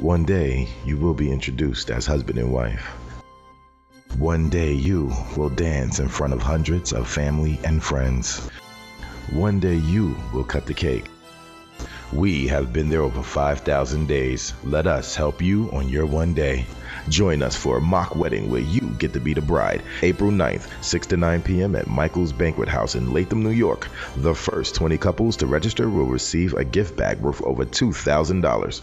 One day, you will be introduced as husband and wife. One day, you will dance in front of hundreds of family and friends. One day, you will cut the cake. We have been there over 5,000 days. Let us help you on your one day. Join us for a mock wedding where you get to be the bride. April 9th, 6 to 9 p.m. at Michael's Banquet House in Latham, New York. The first 20 couples to register will receive a gift bag worth over $2,000.